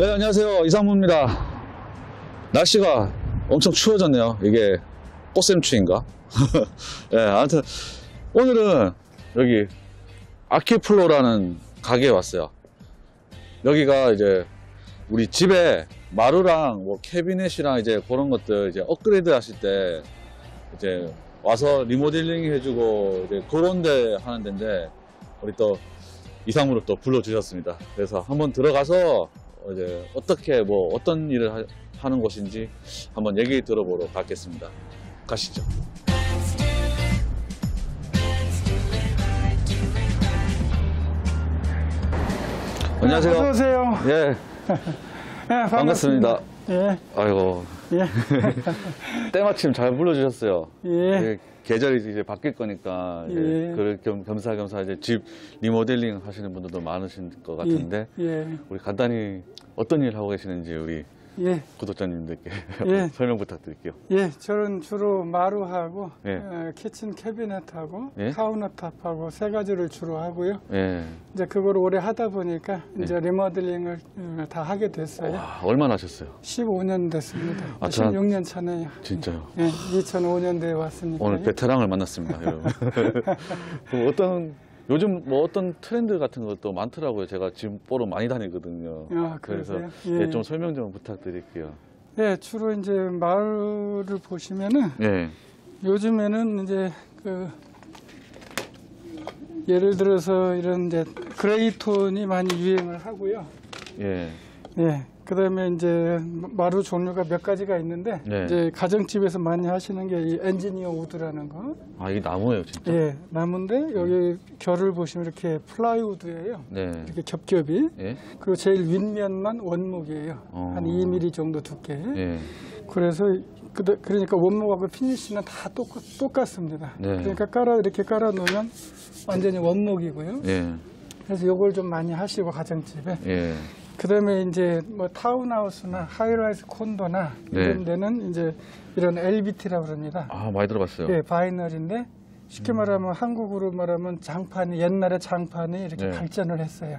네, 안녕하세요. 이상무입니다. 날씨가 엄청 추워졌네요. 이게 꽃샘추인가? 네, 아무튼 오늘은 여기 아키플로라는 가게에 왔어요. 여기가 이제 우리 집에 마루랑 뭐 캐비넷이랑 이제 그런 것들 이제 업그레이드 하실 때 이제 와서 리모델링 해주고 이제 그런 데 하는 데인데 우리 또 이상무를 또 불러주셨습니다. 그래서 한번 들어가서 이제 어떻게 뭐 어떤 일을 하, 하는 곳인지 한번 얘기 들어보러 가겠습니다. 가시죠. 안녕하세요. 오세요. 예, 네, 반갑습니다. 예, 아이고 예, 때마침 잘 불러주셨어요. 예. 계절이 이제 바뀔 거니까 이제 예. 그럴 겸 겸사겸사 이제 집 리모델링 하시는 분들도 많으신 것 같은데 예, 우리 간단히 어떤 일 하고 계시는지 우리 예, 구독자님들께 예. 설명 부탁드릴게요. 예. 저는 주로 마루하고 예. 어, 키친 캐비넷하고 예. 카우너탑하고 세 가지를 주로 하고요. 예. 이제 그걸 오래 하다 보니까 이제 네. 리모델링을 어, 다 하게 됐어요. 와, 얼마나 하셨어요? 15년 됐습니다. 아, 저는- 16년 차네요. 진짜요? 예, 2005년도에 왔으니까. 오늘 베테랑을 만났습니다, 여러분. 어떤 요즘 뭐 어떤 트렌드 같은 것도 많더라고요. 제가 지금 보러 많이 다니거든요. 아, 그래서? 예, 예. 좀 설명 좀 부탁드릴게요. 예, 주로 이제 마루를 보시면은 예. 요즘에는 이제 그 예를 들어서 이런 이제 그레이 톤이 많이 유행을 하고요. 예. 예. 그다음에 이제 마루 종류가 몇 가지가 있는데 네. 이제 가정집에서 많이 하시는 게 이 engineered wood라는 거. 아, 이게 나무예요, 진짜? 예. 나무인데 여기 결을 보시면 이렇게 plywood예요. 네. 이렇게 겹겹이. 예. 그리고 제일 윗면만 원목이에요. 어. 한 2mm 정도 두께. 예. 그래서 그러니까 원목하고 finish는 다 똑같, 똑같습니다. 네. 그러니까 깔아 이렇게 깔아 놓으면 완전히 원목이고요. 예. 그래서 요걸 좀 많이 하시고 가정집에 예. 그다음에 이제 뭐 townhouse나 high-rise condo나 네. 이런 데는 이제 이런 LVT라고 그럽니다. 아, 많이 들어봤어요. 예, vinyl인데 쉽게 말하면 한국으로 말하면 장판이 옛날에 장판이 이렇게 네. 발전을 했어요.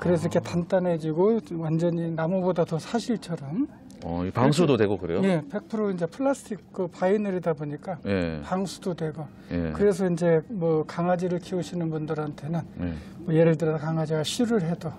그래서 이렇게 단단해지고 완전히 나무보다 더 사실처럼 어, 이 방수도 되고 그래요? 예, 100% 이제 플라스틱 그 vinyl이다 보니까 예. 방수도 되고 예. 그래서 이제 뭐 강아지를 키우시는 분들한테는 예. 뭐 예를 들어 강아지가 쉬를 해도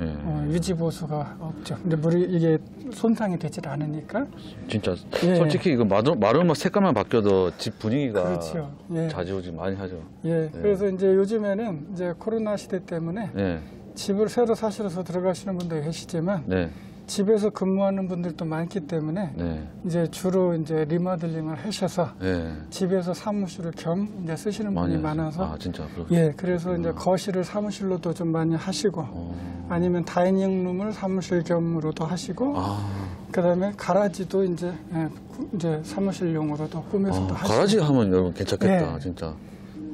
예. 어, 유지 보수가 없죠. 근데 물이 이게 손상이 되질 않으니까 진짜 예. 솔직히 이거 마루 마루만 색깔만 바뀌어도 집 분위기가 그렇죠. 예. 자지우지 많이 하죠. 예. 그래서 이제 요즘에는 이제 코로나 시대 때문에 네. 집을 새로 사시러서 들어가시는 분도 계시지만 네. 집에서 근무하는 분들도 많기 때문에 네. 이제 주로 이제 리모델링을 하셔서 네. 집에서 사무실을 겸 이제 쓰시는 분이. 많아서 아, 진짜 그렇 예, 그래서 이제 거실을 사무실로도 좀 많이 하시고 어. 아니면 다이닝룸을 사무실 겸으로도 하시고 아, 그다음에 garage도 이제 예, 구- 이제 사무실용으로도 꾸며서도 아, 하시고 garage 하면 여러분 괜찮겠다, 예. 진짜.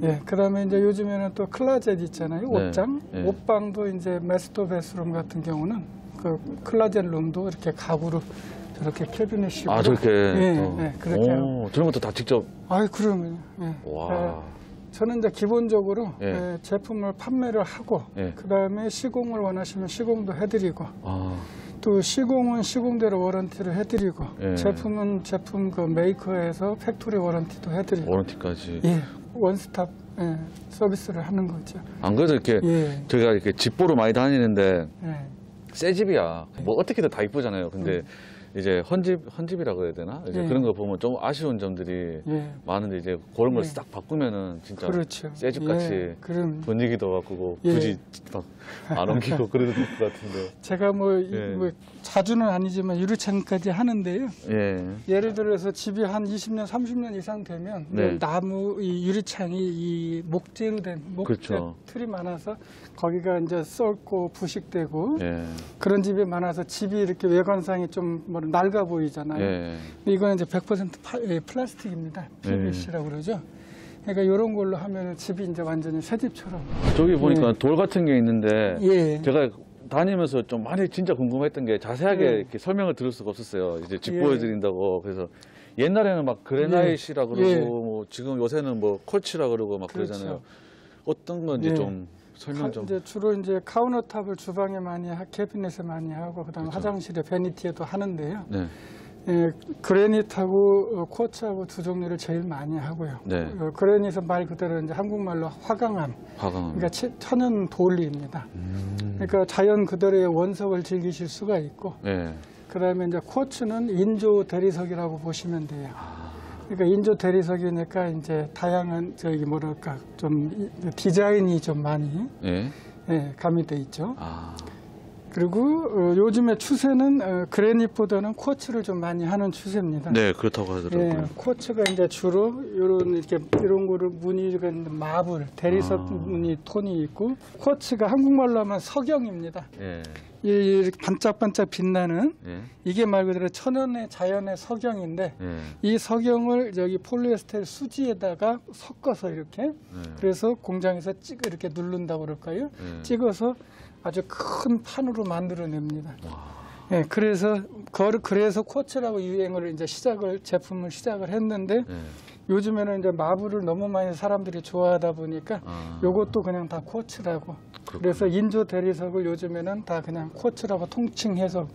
예, 그다음에 이제 요즘에는 또 closet 있잖아요. 네, 옷장. 네. 옷방도 이제 master bathroom 같은 경우는 그 closet room도 이렇게 가구로 저렇게 캐비넷 식으로 아, 저렇게. 예, 또. 예, 그렇게 오, 저런 것도 다 직접. 아이 그러면 예. 와. 예, 저는 이제 기본적으로 예. 예, 제품을 판매를 하고 예. 그다음에 시공을 원하시면 시공도 해드리고 아, 또 시공은 시공대로 warranty를 해드리고 예. 제품은 제품 그 메이커에서 factory warranty도 해드리고 warranty까지. 예 one-stop 예, 서비스를 하는 거죠. 안 그래도 이렇게 예. 저희가 이렇게 집 보러 많이 다니는데 예. 새 집이야. 뭐 어떻게든 다 이쁘잖아요. 근데 이제 헌집 헌집이라 그래야 되나? 이제 음. 예. 그런 거 보면 좀 아쉬운 점들이 예. 많은데 이제 그런 걸 예. 싹 바꾸면은 진짜 그렇죠. 새집 같이 예, 그럼 분위기도 바꾸고 예. 굳이 막안 옮기고 그래도 될 것 같은데. 제가 뭐, 이- 예. 뭐 자주는 아니지만 유리창까지 하는데요. 예. 예를 들어서 집이 한 20년, 30년 이상 되면 네. 이 나무 이 유리창이 이 목재로 된 목재 그렇죠. 틀이 많아서 거기가 이제 썩고 부식되고 예. 그런 집이 많아서 집이 이렇게 외관상이 좀뭐 낡아 보이잖아요. 예. 이거는 이제 100% 파- 예, 플라스틱입니다. PVC라고 그러죠. 그러니까 이런 걸로 하면 집이 이제 완전히 새 집처럼. 저기 보니까 예. 돌 같은 게 있는데 예. 제가 다니면서 좀 많이 진짜 궁금했던 게 자세하게 예. 이렇게 설명을 들을 수가 없었어요. 이제 집 예. 보여드린다고 그래서 옛날에는 막 granite이라 그러고 예. 뭐 지금 요새는 뭐 quartz라 그러고 막 그렇죠. 그러잖아요. 어떤 건지 예. 좀 설명 좀. 이제 주로 이제 countertop을 주방에 많이 하, cabinet에 많이 하고 그다음 에 그렇죠. 화장실에 vanity에도 하는데요. 네. 예, 그래닛하고 어, 쿼츠하고 두 종류를 제일 많이 하고요. 네. 어, 그래닛은 말 그대로 이제 한국말로 화강암, 화강. 그러니까 치- 천연 돌리입니다. 음. 그러니까 자연 그대로의 원석을 즐기실 수가 있고, 네. 그다음에 이제 쿼츠는 인조 대리석이라고 보시면 돼요. 아. 그러니까 인조 대리석이니까 이제 다양한 저기 뭐랄까 좀 이- 디자인이 좀 많이 예. 예, 가미돼 있죠. 아. 그리고 어, 요즘에 추세는 어, 그래닛보다는 쿼츠를 좀 많이 하는 추세입니다. 네, 그렇다고 예, 하더라고요. 쿼츠가 이제 주로 이런 이렇게 이런 거를 무늬가 있는 마블 대리석 아. 무늬 톤이 있고 쿼츠가 한국말로 하면 석영입니다. 예. 이 반짝반짝 빛나는 예. 이게 말 그대로 천연의 자연의 석영인데 예. 이 석영을 저기 폴리에스테르 수지에다가 섞어서 이렇게 네. 그래서 공장에서 찍 이렇게 누른다고 그럴까요? 네. 찍어서 아주 큰 판으로 만들어냅니다. 와. 예, 그래서 그 그래서 쿼츠라고 유행을 이제 시작을 제품을 시작을 했는데 예. 요즘에는 이제 마블을 너무 많이 사람들이 좋아하다 보니까 아. 요것도 그냥 다 쿼츠라고. 그렇군요. 그래서 인조 대리석을 요즘에는 다 그냥 쿼츠라고 통칭해서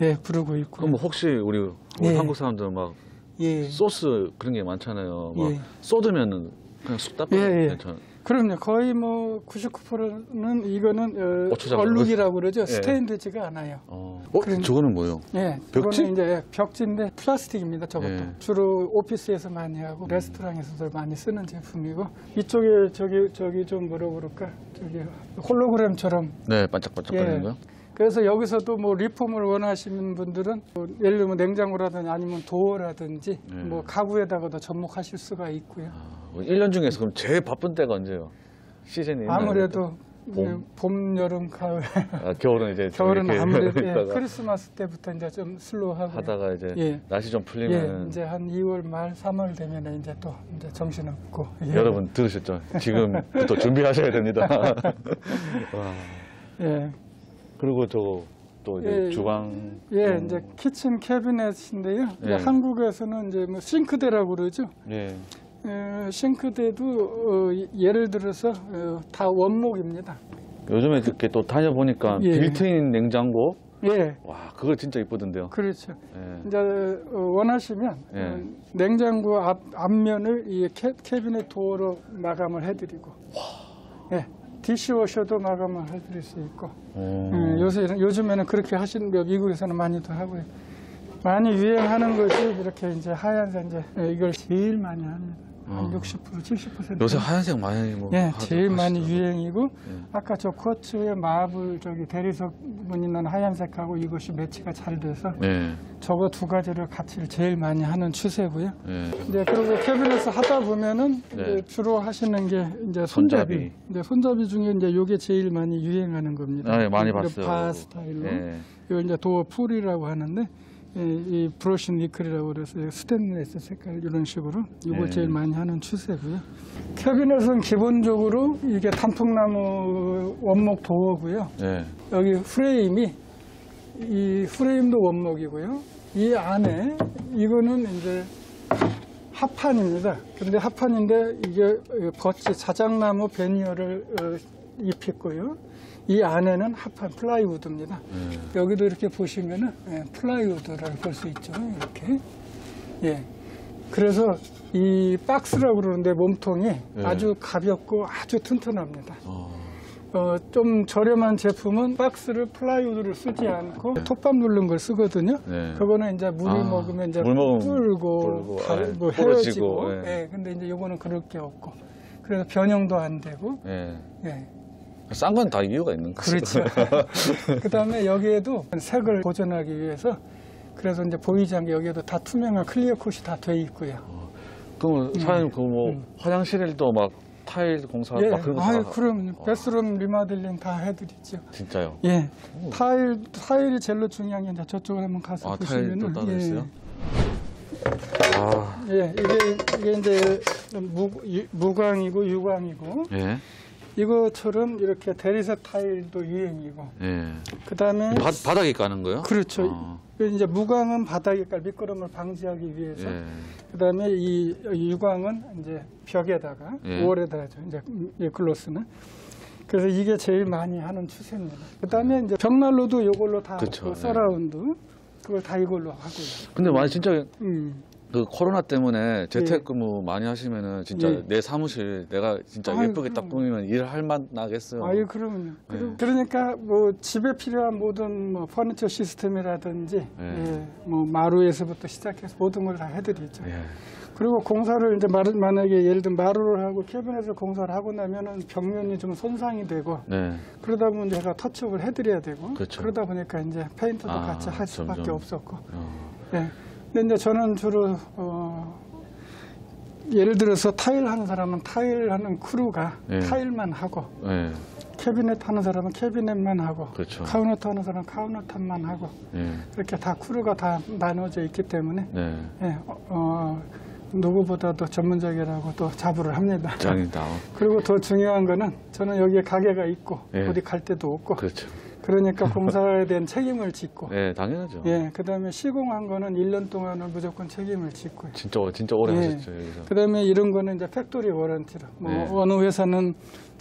예 부르고 있고. 그럼 혹시 우리, 우리 예. 한국 사람들 막 예. 소스 그런 게 많잖아요. 막 예. 쏟으면은 그냥 쑥 예, 예. 괜찮. 그럼요. 거의 뭐 99%는 이거는 어, 얼룩이라고 그러죠. 예. 스테인 되지가 않아요. 어. 어? 그럼- 저거는 뭐예요? 예, 벽지? 이제 벽지인데 플라스틱입니다. 저것도 예. 주로 오피스에서 많이 하고 레스토랑에서도 많이 쓰는 제품이고 이쪽에 저기 저기 좀 뭐라 그럴까 저기 홀로그램처럼 네, 반짝반짝 거리는 예. 거요? 그래서 여기서도 뭐 리폼을 원하시는 분들은 뭐 예를 들면 냉장고라든지 아니면 도어라든지 예. 뭐 가구에다가도 접목하실 수가 있고요. 아, 1년 중에서 그럼 제일 바쁜 때가 언제요? 시즌이? 아무래도 봄? 예, 봄, 여름, 가을, 아, 겨울은 이제 좀 겨울은 아무래도 예, 크리스마스 때부터 이제 좀 슬로우하고 하다가 이제 예. 날씨 좀 예, 풀리면 이제 한 2월 말, 3월 되면 이제 또 이제 정신 없고 예. 여러분 들으셨죠? 지금부터 준비하셔야 됩니다. 와. 예, 그리고 저거 또 이제 예, 주방 예, 좀- 이제 키친 캐비넷인데요. 예. 한국에서는 이제 뭐 싱크대라고 그러죠. 예. 예, 싱크대도 어, 예를 들어서 어, 다 원목입니다. 요즘에 이렇게 또 다녀보니까 예. 빌트인 냉장고 예, 와 그거 진짜 이쁘던데요. 그렇죠. 예. 이제 어, 원하시면 예. 어, 냉장고 앞, 앞면을 이 캐, 캐비넷 도어로 마감을 해드리고, 예, dishwasher도 마감을 해드릴 수 있고, 오. 예, 요새 요즘에는 그렇게 하시는 거 미국에서는 많이도 하고요. 많이 유행하는 것이 이렇게 이제 하얀색 이제 예, 이걸 제일 많이 합니다. 한 아. 60% 70%. 요새 하얀색 많이 뭐 예, 하- 제일 많이. 유행이고 예. 아까 저 쿼츠의 마블 저기 대리석 무늬 난 하얀색하고 이것이 매치가 잘 돼서 예. 저거 두 가지를 같이 제일 많이 하는 추세고요. 예. 이제 그리고 캐비넷을 하다 보면은 네. 주로 하시는 게 이제 손잡이. 손잡이. 이제 손잡이 중에 이제 요게 제일 많이 유행하는 겁니다. 아, 예, 많이 봤어요. 바 스타일로. 예. 이거 이제 door pull이라고 하는데 예, 이 brushed nickel이라고 그래서 스테인레스 색깔 이런 식으로 이거 예. 제일 많이 하는 추세고요. 캐비넷은 기본적으로 이게 단풍나무 원목 도어고요. 예. 여기 프레임이 이 프레임도 원목이고요. 이 안에 이거는 이제 합판입니다. 그런데 합판인데 이게 birch 자작나무 베니어를 어, 입혔고요. 이 안에는 합판 plywood입니다. 예. 여기도 이렇게 보시면은 예, plywood를 볼수 있죠. 이렇게. 예. 그래서 이 박스라고 그러는데 몸통이 예. 아주 가볍고 아주 튼튼합니다. 어. 어, 좀 저렴한 제품은 박스를 plywood를 쓰지 않고 톱밥 누른 걸 쓰거든요. 네. 그거는 이제 물을 아, 먹으면 이제 물 먹으면 불고, 불고, 가- 예, 뭐 헤어지고. 예. 예. 근데 이제 요거는 그럴 게 없고. 그래서 변형도 안 되고. 예. 예. 싼건 다 이유가 있는 거죠. 그렇죠. 그 다음에 여기에도 색을 보존하기 위해서 그래서 이제 보이지 않게 여기에도 다 투명한 clear coat이 다 돼 있고요. 그럼 사장님 그뭐 음. 화장실에도 막 타일 공사 예. 막 그런 거 다- 그럼 와, bathroom remodeling 다 해드리죠. 진짜요? 예. 오. 타일, 타일이 제일로 중요한 게 이제 저쪽으로 한번 가서 아 보시면은. 또 따로 예. 아, 예, 이게, 이게 이제 무, 유- 무광이고 유광이고 예, 이것처럼 이렇게 대리석 타일도 유행이고 예. 그 다음에 바, 바닥에 까는 거요? 그렇죠. 아, 이제 무광은 바닥에 깔 미끄럼을 방지하기 위해서 예. 그 다음에 이 유광은 이제 벽에다가 예. wall에다 하죠. 이제 이 gloss는 그래서 이게 제일 많이 하는 추세입니다. 그다음에 이제 벽난로도 이걸로 다 그쵸, 그 네. 서라운드 그걸 다 이걸로 하고요. 근데 만약 진짜 음. 그 코로나 때문에 예. 재택근무 많이 하시면은 진짜 예. 내 사무실 내가 진짜 아유, 예쁘게 딱 그럼. 꾸미면 일할 맛 나겠어요. 아유 그러면요. 네. 그리고 그러니까 뭐 집에 필요한 모든 뭐 퍼니처 시스템이라든지 네. 예, 뭐 마루에서부터 시작해서 모든 걸 다 해드리죠. 예. 그리고 공사를 이제 마- 만약에 예를 들면 마루를 하고 캐비넷을 공사를 하고 나면은 벽면이 좀 손상이 되고 네. 그러다 보면 제가 touch-up을 해드려야 되고 그렇죠. 그러다 보니까 이제 페인트도 아, 같이 할 수밖에 점점. 없었고 어. 예. 근데 이제 저는 주로 어, 예를 들어서 타일 하는 사람은 타일 하는 crew가 예. 타일만 하고 예. 캐비넷 하는 사람은 캐비넷만 하고 그렇죠. countertop 하는 사람은 countertop만 하고 예. 이렇게 다 crew가 다 나눠져 있기 때문에 네. 예, 어, 어, 누구보다도 전문적이라고 또 자부를 합니다. 짱이다. 그리고 더 중요한 거는 저는 여기에 가게가 있고 예. 어디 갈 데도 없고 그렇죠. 그러니까 공사에 대한 책임을 짓고 예, 당연하죠. 예, 그다음에 시공한 거는 1년 동안은 무조건 책임을 짓고 진짜 진짜 오래 예. 하셨죠 여기서. 그다음에 이런 거는 이제 factory warranty로 뭐 네. 어느 회사는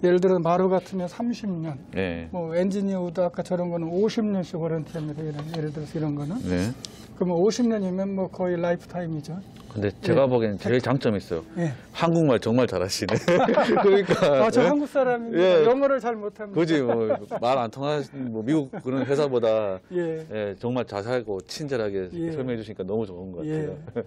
예를 들어 마루 같으면 30년 예. 뭐 engineered도 아까 저런 거는 50년씩 warranty합니다. 이런, 예를 들어서 이런 거는 네. 그러면 50년이면 뭐 거의 lifetime이죠. 근데 제가 보기엔 제일 장점이 있어요. 예. 한국말 정말 잘하시네. 그러니까. 아, 저 예? 한국 사람입니다. 예. 영어를 잘 못합니다. 그지 뭐 말 안 통하는 뭐 미국 그런 회사보다 예. 예, 정말 자세하고 친절하게 예. 설명해 주시니까 너무 좋은 것 예. 같아요.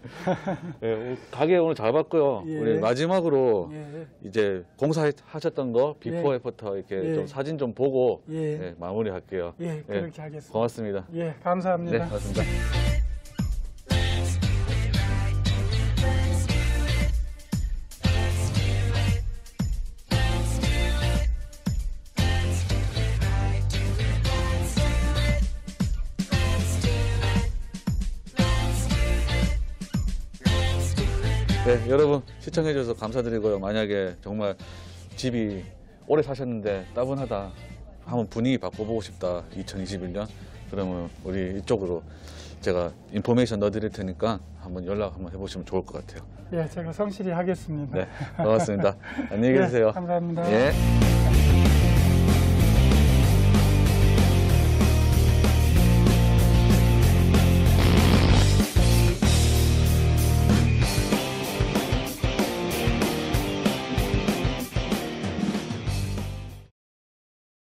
예, 오늘 가게 오늘 잘 봤고요. 예. 우리 마지막으로 예. 이제 공사하셨던 거 before 예. after 이렇게 예. 좀 사진 좀 보고 예. 예, 마무리할게요. 예, 그렇게 하겠습니다. 고맙습니다. 예, 네, 감사합니다. 고맙습니다. 네, 여러분 시청해주셔서 감사드리고요. 만약에 정말 집이 오래 사셨는데 따분하다, 한번 분위기 바꿔보고 싶다, 2021년 그러면 우리 이쪽으로 제가 인포메이션 넣어드릴 테니까 한번 연락 한번 해보시면 좋을 것 같아요. 예, 제가 성실히 하겠습니다. 네, 고맙습니다. 안녕히 예, 계세요. 감사합니다. 예.